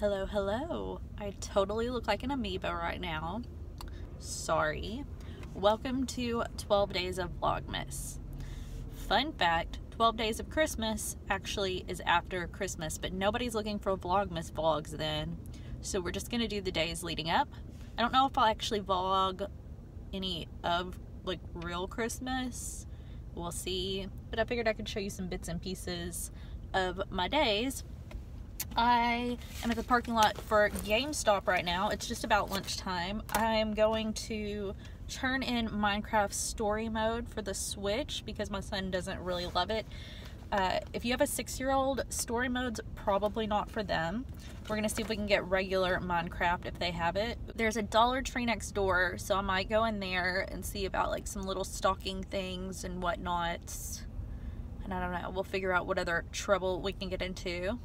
Hello, hello. I totally look like an amoeba right now. Sorry. Welcome to 12 Days of Vlogmas. Fun fact 12 Days of Christmas actually is after Christmas, but nobody's looking for Vlogmas vlogs then. So we're just gonna do the days leading up. I don't know if I'll actually vlog any of like real Christmas. We'll see. But I figured I could show you some bits and pieces of my days I am at the parking lot for GameStop right now. It's just about lunchtime. I'm going to turn in Minecraft story mode for the Switch because my son doesn't really love it. Uh, if you have a six-year-old, story mode's probably not for them. We're gonna see if we can get regular Minecraft if they have it. There's a Dollar Tree next door, so I might go in there and see about like some little stocking things and whatnot. And I don't know, we'll figure out what other trouble we can get into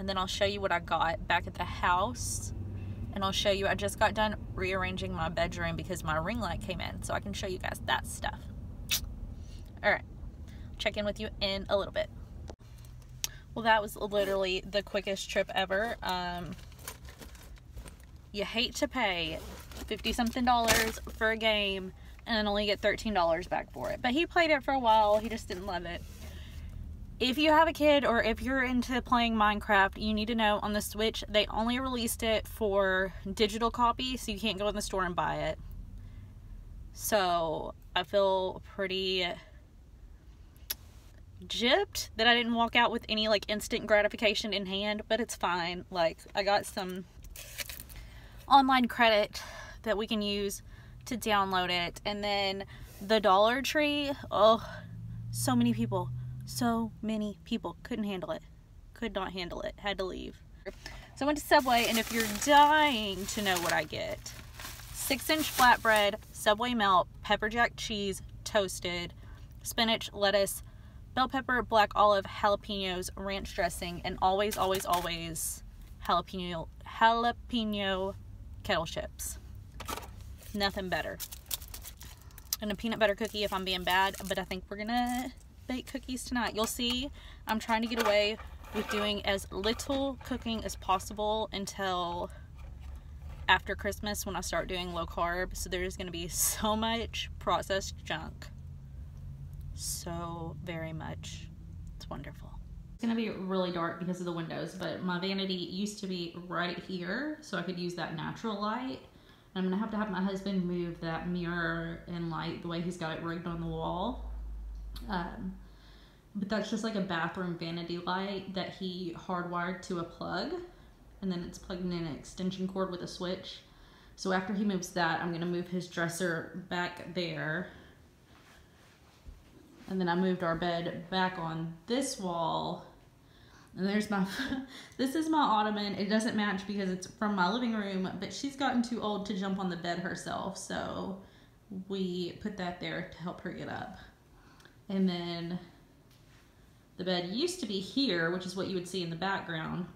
and then I'll show you what I got back at the house and I'll show you I just got done rearranging my bedroom because my ring light came in so I can show you guys that stuff. Alright check in with you in a little bit. Well that was literally the quickest trip ever. Um, you hate to pay 50 something dollars for a game and only get $13 back for it. But he played it for a while. He just didn't love it if you have a kid or if you're into playing Minecraft, you need to know on the Switch, they only released it for digital copy, so you can't go in the store and buy it. So I feel pretty gypped that I didn't walk out with any like instant gratification in hand, but it's fine. Like I got some online credit that we can use to download it. And then the Dollar Tree, oh, so many people so many people couldn't handle it. Could not handle it. Had to leave. So I went to Subway, and if you're dying to know what I get, six inch flatbread, Subway melt, pepper jack cheese, toasted, spinach, lettuce, bell pepper, black olive, jalapenos, ranch dressing, and always, always, always jalapeno, jalapeno kettle chips. Nothing better. And a peanut butter cookie if I'm being bad, but I think we're gonna bake cookies tonight. You'll see I'm trying to get away with doing as little cooking as possible until after Christmas when I start doing low carb. So there's going to be so much processed junk. So very much. It's wonderful. It's going to be really dark because of the windows, but my vanity used to be right here so I could use that natural light. I'm going to have to have my husband move that mirror and light the way he's got it rigged on the wall um, but that's just like a bathroom vanity light that he hardwired to a plug. And then it's plugged in an extension cord with a switch. So after he moves that, I'm gonna move his dresser back there. And then I moved our bed back on this wall. And there's my, this is my ottoman. It doesn't match because it's from my living room, but she's gotten too old to jump on the bed herself. So we put that there to help her get up. And then the bed used to be here, which is what you would see in the background.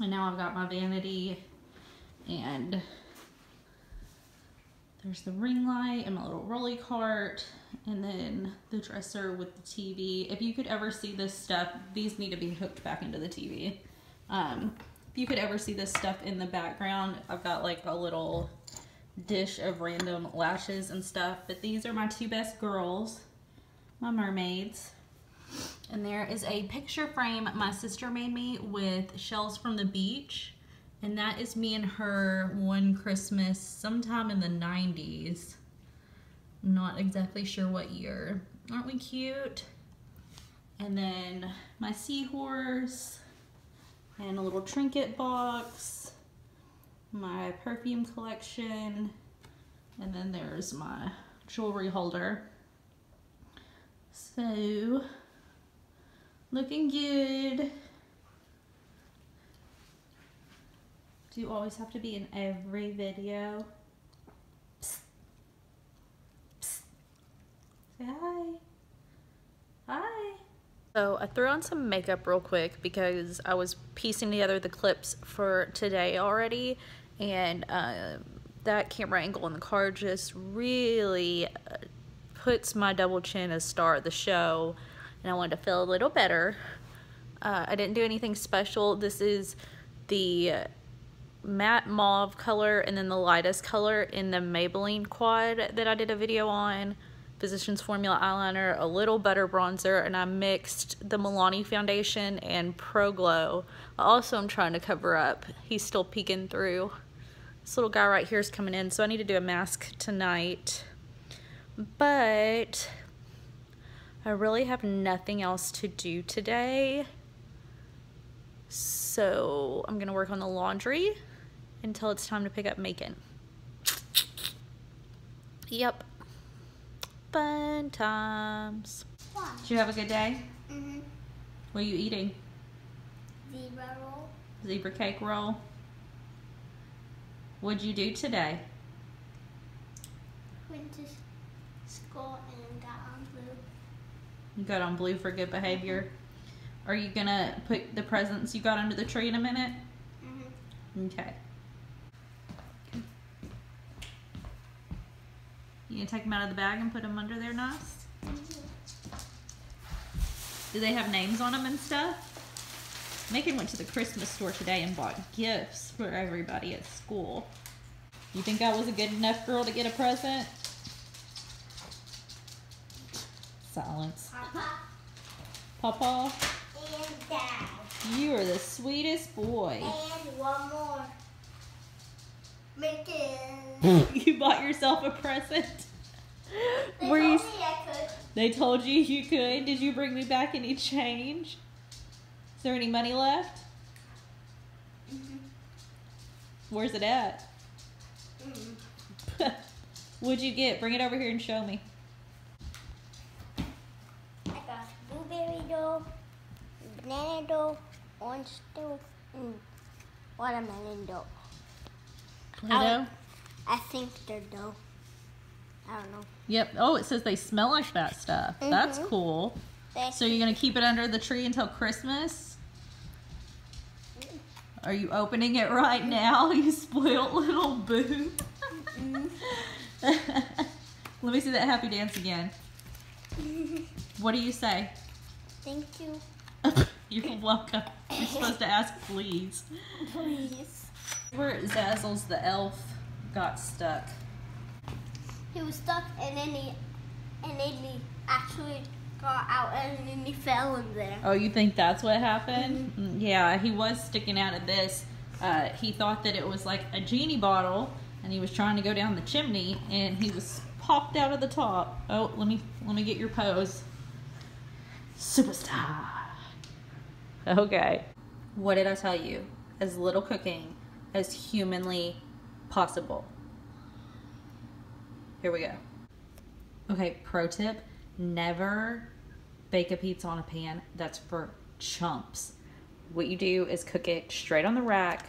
And now I've got my vanity and there's the ring light and my little rolly cart and then the dresser with the TV. If you could ever see this stuff, these need to be hooked back into the TV. Um, if you could ever see this stuff in the background, I've got like a little dish of random lashes and stuff, but these are my two best girls my mermaids. And there is a picture frame my sister made me with shells from the beach. And that is me and her one Christmas sometime in the 90s. not exactly sure what year. Aren't we cute? And then my seahorse and a little trinket box, my perfume collection, and then there's my jewelry holder. So, looking good. Do you always have to be in every video? Say hi. Hi. So I threw on some makeup real quick because I was piecing together the clips for today already and uh, that camera angle in the car just really uh, puts my double chin as star of the show and I wanted to feel a little better. Uh, I didn't do anything special. This is the matte mauve color and then the lightest color in the Maybelline quad that I did a video on. Physicians Formula eyeliner, a little butter bronzer, and I mixed the Milani foundation and Pro Glow. Also, I'm trying to cover up. He's still peeking through. This little guy right here is coming in, so I need to do a mask tonight. But I really have nothing else to do today. So I'm gonna work on the laundry until it's time to pick up Macon. Yep. Fun times. Did you have a good day? Mm-hmm. What are you eating? Zebra roll. Zebra cake roll. What'd you do today? Went to school and got on blue. You got on blue for good behavior. Are you gonna put the presents you got under the tree in a minute? Mm-hmm. Okay. You gonna take them out of the bag and put them under there nice? Do they have names on them and stuff? Macon went to the Christmas store today and bought gifts for everybody at school. You think I was a good enough girl to get a present? Silence. Papa Papa, and Dad. you are the sweetest boy. And one more. Mickey. you bought yourself a present. They Were you? told me I could. They told you you could. Did you bring me back any change? Is there any money left? Mm-hmm. Where's it at? Mm-hmm. What'd you get? Bring it over here and show me. I got blueberry dough, banana dough, orange dough, and watermelon dough. Play-Doh? I think they're dough. I don't know. Yep. Oh, it says they smell like that stuff. That's Mhm. cool. They, So you're gonna keep it under the tree until Christmas? Are you opening it right now? You spoiled little boo. Let me see that happy dance again. What do you say? Thank you. You're welcome. You're supposed to ask please. Please. Where Zazzles the elf got stuck. He was stuck and then he and then he actually got out and then he fell in there. Oh, you think that's what happened? Mm, Yeah, he was sticking out of this. Uh, he thought that it was like a genie bottle, and he was trying to go down the chimney, and he was popped out of the top. Oh, let me let me get your pose. Superstar. Okay. What did I tell you? As little cooking as humanly possible. Here we go. Okay, pro tip never bake a pizza on a pan. That's for chumps. What you do is cook it straight on the rack,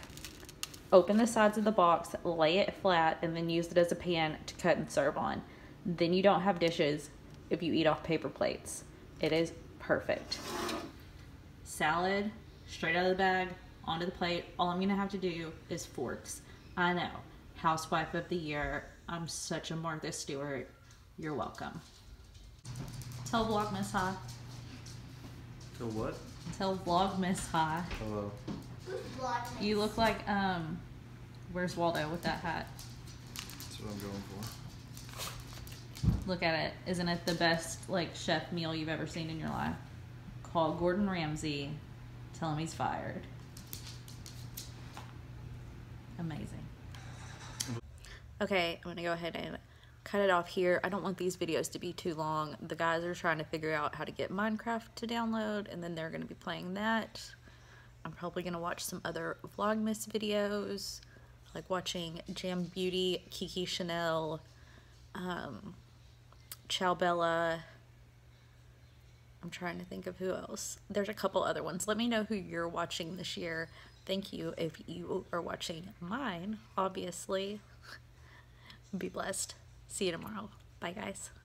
open the sides of the box, lay it flat, and then use it as a pan to cut and serve on. Then you don't have dishes if you eat off paper plates. It is perfect. Salad, straight out of the bag, onto the plate. All I'm gonna have to do is forks. I know, housewife of the year. I'm such a Martha Stewart. You're welcome. Tell Vlogmas hi. Tell what? Tell Vlogmas hi. Hello. Blocking You look like um, where's Waldo with that hat? That's what I'm going for. Look at it. Isn't it the best like chef meal you've ever seen in your life? Call Gordon Ramsay. Tell him he's fired. Amazing. Okay, I'm gonna go ahead and cut it off here. I don't want these videos to be too long. The guys are trying to figure out how to get Minecraft to download, and then they're gonna be playing that. I'm probably gonna watch some other Vlogmas videos, like watching Jam Beauty, Kiki Chanel, um, Ciao Bella. I'm trying to think of who else. There's a couple other ones. Let me know who you're watching this year. Thank you if you are watching mine, obviously. Be blessed. See you tomorrow. Bye, guys.